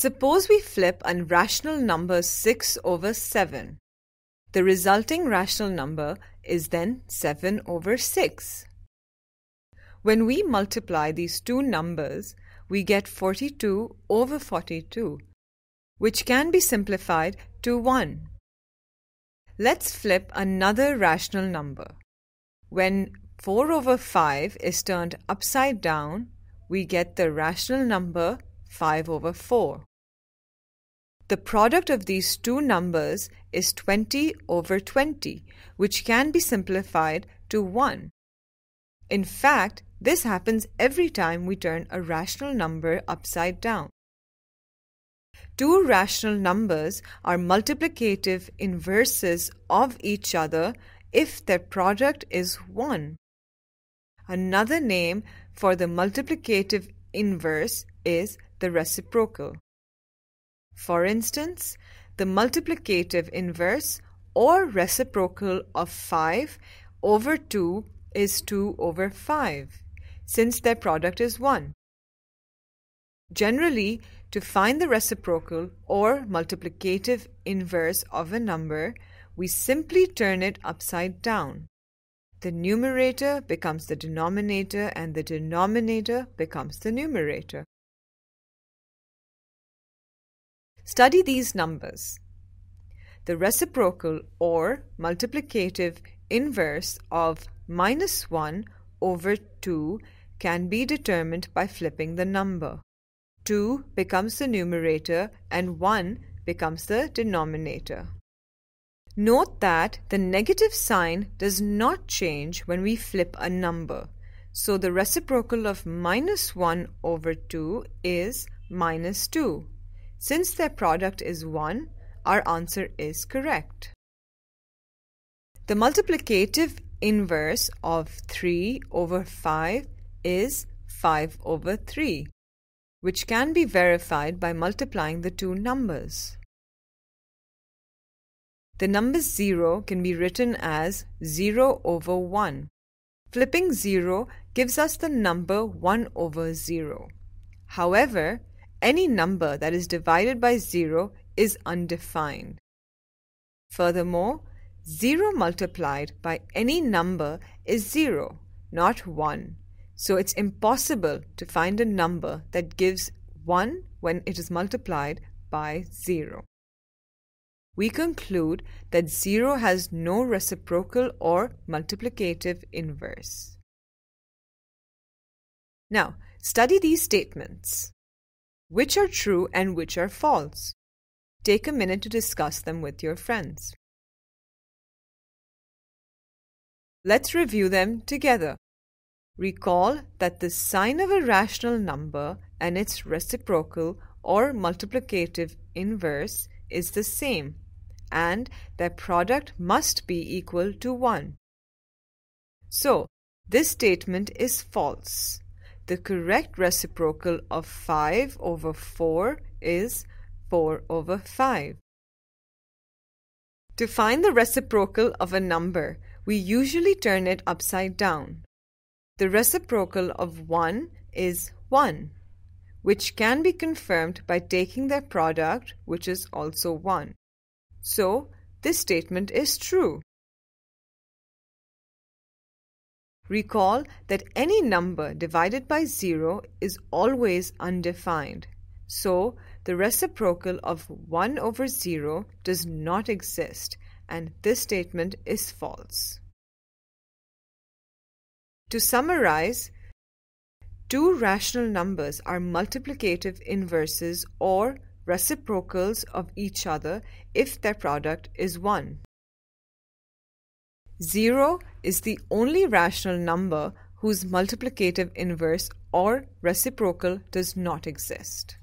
Suppose we flip a rational number 6 over 7. The resulting rational number is then 7 over 6. When we multiply these two numbers, we get 42 over 42, which can be simplified to 1. Let's flip another rational number. When 4 over 5 is turned upside down, we get the rational number 5 over 4. The product of these two numbers is 20 over 20, which can be simplified to 1. In fact, this happens every time we turn a rational number upside down. Two rational numbers are multiplicative inverses of each other if their product is 1. Another name for the multiplicative inverse is the reciprocal. For instance, the multiplicative inverse or reciprocal of 5 over 2 is 2 over 5, since their product is 1. Generally, to find the reciprocal or multiplicative inverse of a number, we simply turn it upside down. The numerator becomes the denominator and the denominator becomes the numerator. Study these numbers. The reciprocal or multiplicative inverse of minus 1 over 2 can be determined by flipping the number. 2 becomes the numerator and 1 becomes the denominator. Note that the negative sign does not change when we flip a number. So the reciprocal of minus 1 over 2 is minus 2. Since their product is 1, our answer is correct. The multiplicative inverse of 3 over 5 is 5 over 3, which can be verified by multiplying the two numbers. The number 0 can be written as 0 over 1. Flipping 0 gives us the number 1 over 0. However, any number that is divided by 0 is undefined. Furthermore, 0 multiplied by any number is 0, not 1. So it's impossible to find a number that gives 1 when it is multiplied by 0. We conclude that 0 has no reciprocal or multiplicative inverse. Now, study these statements. Which are true and which are false? Take a minute to discuss them with your friends. Let's review them together. Recall that the sign of a rational number and its reciprocal or multiplicative inverse is the same, and their product must be equal to 1. So, this statement is false. The correct reciprocal of 5 over 4 is 4 over 5. To find the reciprocal of a number, we usually turn it upside down. The reciprocal of 1 is 1, which can be confirmed by taking their product, which is also 1. So, this statement is true. Recall that any number divided by 0 is always undefined. So, the reciprocal of 1 over 0 does not exist and this statement is false. To summarize, two rational numbers are multiplicative inverses or reciprocals of each other if their product is 1. 0 is the only rational number whose multiplicative inverse or reciprocal does not exist.